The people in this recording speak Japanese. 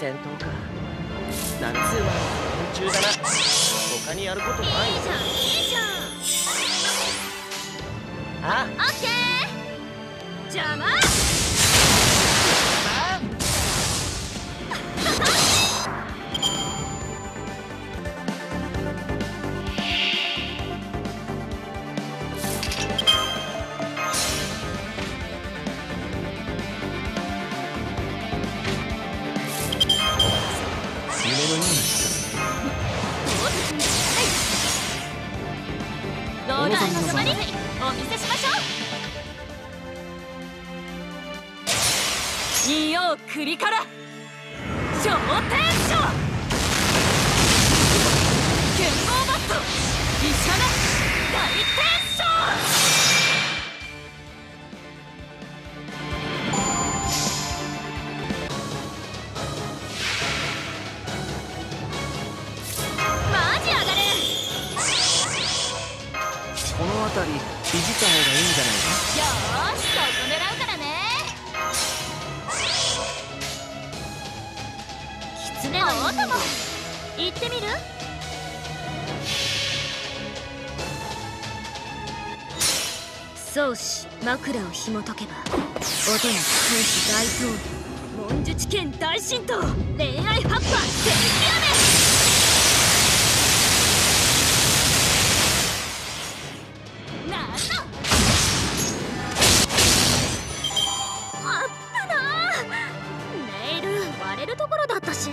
戦闘か。なんつうの夢中だな。他にやることないいいじゃんいいじゃん。あオッケー。邪魔ローラーの様にお見せしましょう。仁王栗から。昇天この辺りいじった方がいいんじゃないかよーしそこ狙うからね。狐のお供行ってみる？宗師枕を紐解けば音なき天使大統領文術剣大神道恋愛ハッパー電気雨るところだったし。